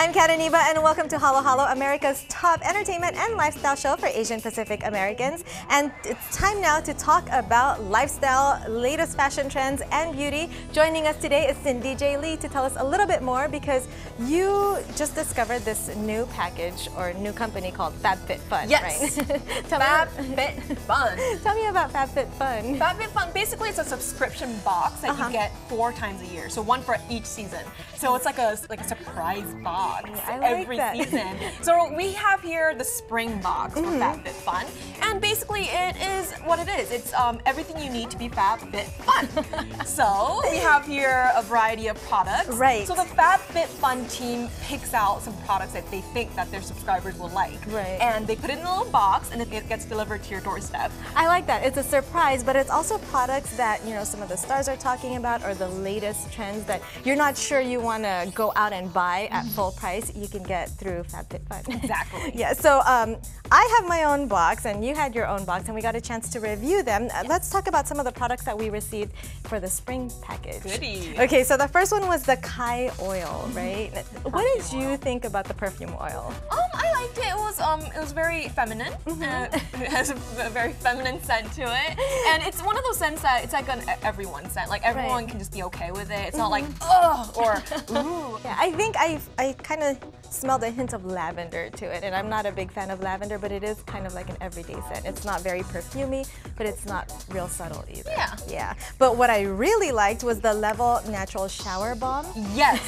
I'm Kat Iniba, and welcome to Halo Halo, America's top entertainment and lifestyle show for Asian Pacific Americans. And it's time now to talk about lifestyle, latest fashion trends, and beauty. Joining us today is Cindy J. Lee to tell us a little bit more because you just discovered this new package or new company called FabFitFun, Yes. right? tell, FabFitFun. tell me about FabFitFun. FabFitFun, basically it's a subscription box that Uh-huh. you get four times a year, so one for each season. So it's like a like a surprise box I like every that. season. so we have here the spring box for Mm-hmm. FabFitFun, and basically it is what it is. It's um, everything you need to be FabFitFun. so we have here a variety of products. Right. So the FabFitFun team picks out some products that they think that their subscribers will like. Right. And they put it in a little box, and it it gets delivered to your doorstep. I like that. It's a surprise, but it's also products that, you know, some of the stars are talking about or the latest trends that you're not sure you want to go out and buy at full price, you can get through FabFitFun. Exactly. yeah, so um, I have my own box and you had your own box and we got a chance to review them. Uh, Let's talk about some of the products that we received for the spring package. Goody. Okay, so the first one was the Kai oil, right? What did you oil. think about the perfume oil? Um, I liked it. It was um, it was very feminine. Uh, it has a, a very feminine scent to it, and it's one of those scents that it's like an everyone scent. Like everyone Right. can just be okay with it. It's not like ugh or ooh. Yeah, I think I I kind of smelled a hint of lavender to it, and I'm not a big fan of lavender, but it is kind of like an everyday scent. It's not very perfumey, but it's not real subtle either. Yeah. Yeah. But what I really liked was the Level Natural Shower Balm. Yes,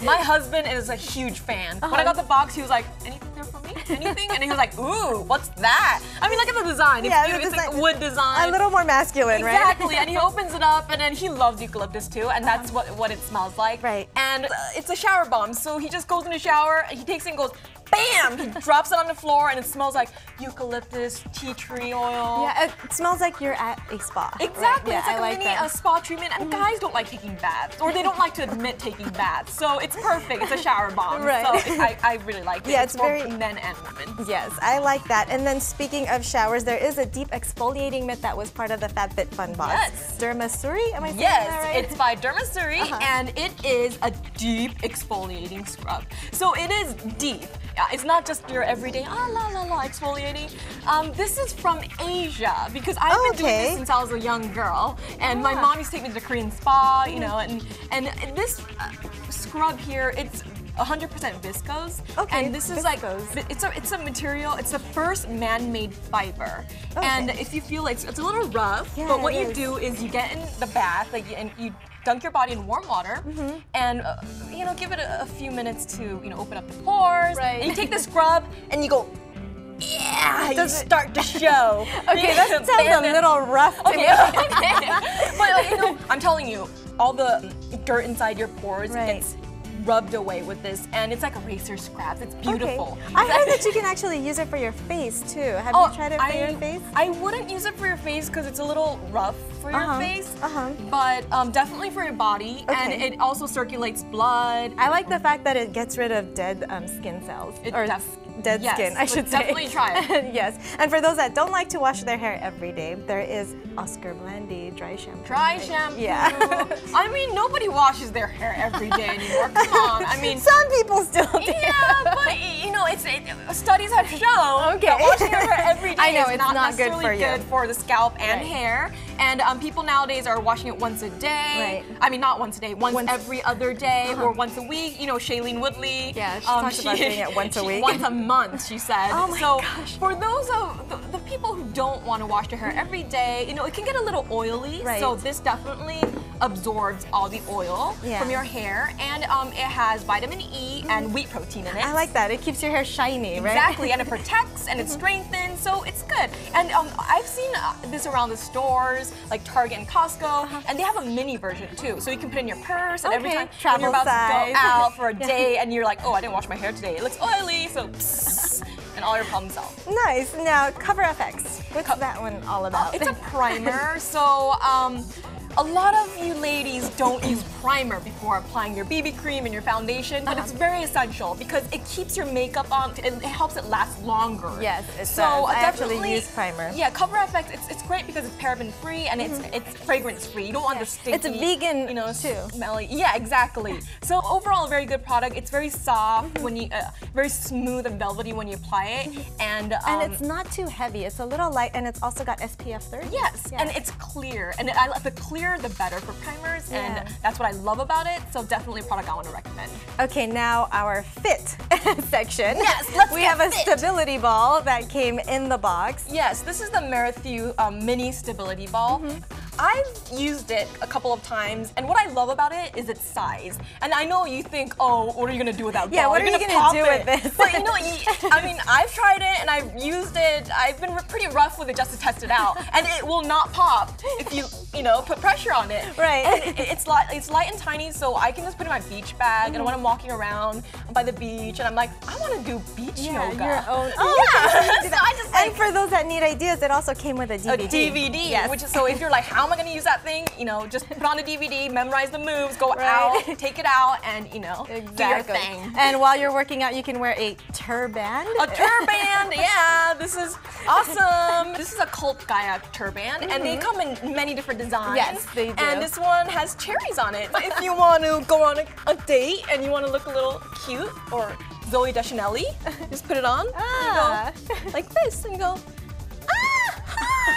my husband is a huge fan. When I got the box, he was like, "Anything there for me? Anything?" And he was like, "Ooh, what's that?" I mean, look at the design. It's, Yeah, beautiful. it's like wood design. A little more masculine, right? Exactly, and he opens it up, and then he loves eucalyptus too, and that's what what it smells like. Right. And uh, it's a shower bomb, so he just goes in the shower, and he takes it and goes, bam! He drops it on the floor, and it smells like eucalyptus, tea tree oil. Yeah, it smells like you're at a spa. right? Exactly, Yeah, it's like I a like mini that. uh, spa treatment, and guys don't like taking baths, or they don't like to admit taking baths. So it's perfect. It's a shower bomb. Right. So I, I really like it. Yeah, it's for very- men and women. Yes, I like that. And then speaking of showers, there is a deep exfoliating mitt that was part of the FabFitFun box. Yes. Dermasuri, am I saying Yes, that right? Yes, it's by Dermasuri Uh-huh. and it is a deep exfoliating scrub. So it is deep. It's not just your everyday ah la la la exfoliating. Um, this is from Asia because I've been doing this since I was a young girl, and my Ah. mom used to take me to the Korean spa, you know, and and this uh, scrub here, it's. 100% viscose, Okay, and this is viscose. like it's a it's a material. It's the first man-made fiber, Okay. and if you feel like it's, it's a little rough, Yeah, but what you is. do is you get in the bath, like, and you dunk your body in warm water, Mm-hmm. and uh, you know, give it a, a few minutes to you know open up the pores. Right. And you take the scrub and you go. Yeah, you Does it- start to show. Okay, that sounds a little rough to Okay, me. but you know, I'm telling you, all the dirt inside your pores Right. gets rubbed away with this, and it's like a razor scrap. It's beautiful. Okay. I heard that you can actually use it for your face too. Have Oh, you tried it for I, your face? I wouldn't use it for your face because it's a little rough for your Uh-huh, face. uh-huh. But um, definitely for your body, and it also circulates blood. I like the fact that it gets rid of dead um, skin cells. It or dead yes, skin, I should say. definitely try it. yes. And for those that don't like to wash their hair every day, there is Oscar Blandi dry shampoo. Dry shampoo. Yeah. I mean, nobody washes their hair every day anymore. Come on. I mean, Some people still do. yeah, but you know, it's it, studies have shown Okay. that washing your hair every day I know, is it's not, not good for you. good for the scalp and Right. hair. And um, people nowadays are washing it once a day. Right. I mean, not once a day, once, Once- every other day or once a week. You know, Shailene Woodley. um, Yeah, she talks about doing it once a week. Once a month, she said. Oh my so gosh. for those of the, the people who don't want to wash their hair every day, you know, it can get a little oily. Right. So this definitely absorbs all the oil Yeah. from your hair, and um, it has vitamin E and wheat protein in it. I like that. It keeps your hair shiny, right? Exactly, and it protects and it strengthens, so it's good. And um, I've seen uh, this around the stores, like Target and Costco, and they have a mini version too. So you can put it in your purse, and every Okay, time when travel you're about size. to go out for a Yeah. day, and you're like, oh, I didn't wash my hair today, it looks oily, so and all your problems solved. Nice. Now, Cover FX. What's Co- that one all about? It's a primer, so um, a lot of you ladies don't use primer before applying your BB cream and your foundation, but it's very essential because it keeps your makeup on, it, it helps it last longer. Yes, it so does. I actually definitely- use primer. Yeah, Cover FX, it's, it's great because it's paraben free and it's it's fragrance free. You don't want the stinky. It's vegan, you know, too. smelly. Yeah, exactly. So overall, a very good product. It's very soft when you, uh, very smooth and velvety when you apply it, and um, And it's not too heavy. It's a little light, and it's also got SPF 30. Yes, Yeah. and it's clear, and I, the clearer the better for primers, Yeah. and that's what I love about it. So definitely a product I want to recommend. Okay, now our fit section. Yes, let's We have a fit. stability ball that came in the box. Yes, this is the Merrithew um, Mini Stability Ball. Mm-hmm. I've used it a couple of times, and what I love about it is its size. And I know you think, oh, what are you gonna do with that Yeah, ball? what You're are you gonna pop do with it. this? But you know, I mean, I've tried it and I've used it. I've been pretty rough with it just to test it out, and it will not pop if you, you know, put pressure on it. Right. And it- it's light, it's light and tiny, so I can just put it in my beach bag, and when I'm mm-hmm. walking around by the beach, and I'm like, I want to do beach Yeah, yoga. your own. Oh, yeah. okay, so you can do so that. I just and for those that need ideas, it also came with a DVD. a DVD. DVD, Yes. which is so if you're like, how am I gonna use that thing? You know, just put on a DVD, memorize the moves, go Right. out, take it out, and you know, do your Exactly. thing. And while you're working out, you can wear a turban. A turban, yeah, this is awesome. This is a Cult Gaia turban, and they come in many different designs. Yes, they do. And this one has cherries on it. If you want to go on a, a date and you want to look a little cute, or Zooey Deschanel, just put it on. Ah. go like this, and you go,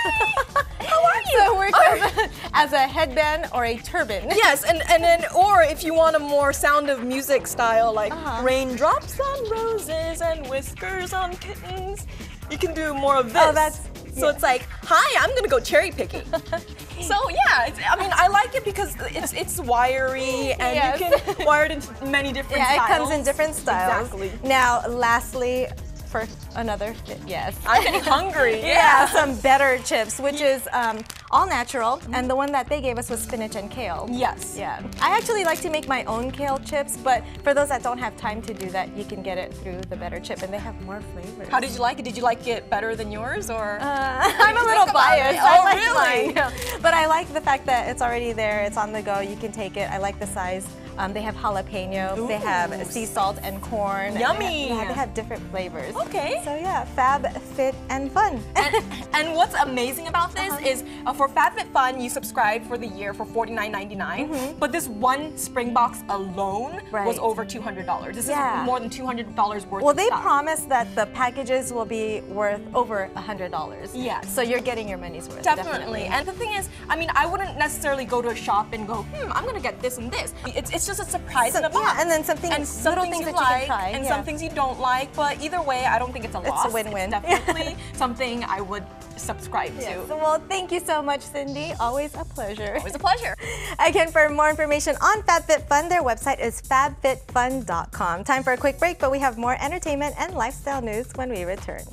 how are you? So it works Or- as, a, as a headband or a turban. Yes, and, and then, or if you want a more sound of music style, like Uh-huh. raindrops on roses and whiskers on kittens, you can do more of this. Oh, that's- So yeah. it's like, hi, I'm gonna go cherry picking. so yeah, it's, I mean, I like it because it's it's wiry and Yes. you can wire it into many different Yeah, it comes in different styles. Exactly. Now, lastly, for another yes. I'm getting hungry. Yeah, some better chips, which is um, all natural, and the one that they gave us was spinach and kale. Yes. Yeah. I actually like to make my own kale chips, but for those that don't have time to do that, you can get it through the better chip, and they have more flavors. How did you like it? Did you like it better than yours, or? Uh, I'm a little think about it? biased. Oh, I like really? mine. But I like the fact that it's already there. It's on the go. You can take it. I like the size. Um, they have jalapeno. Ooh. They have sea salt and corn. Yummy. They have, yeah, they have different flavors. Okay. So yeah, fab, fit, and fun. and, and what's amazing about this Uh-huh. is for FabFitFun, you subscribe for the year for $49.99, but this one spring box alone was Mm-hmm. Over $200. This Yeah. is more than $200 worth Well, they promise that the packages will be worth over $100. Yes. So you're getting your money's worth. Definitely. And the thing is, I mean, I wouldn't necessarily go to a shop and go, hmm, I'm gonna get this and this. It's, it's just a surprise Some- in a box. yeah, and then something- and some little things things you that you can like, try, and yeah. some things you don't like. But either way, I don't think it's a loss. It's a win-win. Definitely something I would subscribe Yes. to. Well, thank you so much, Cindy. Always a pleasure. Always a pleasure. Again, for more information on FabFitFun, their website is fabfitfun.com. Time for a quick break, but we have more entertainment and lifestyle news when we return.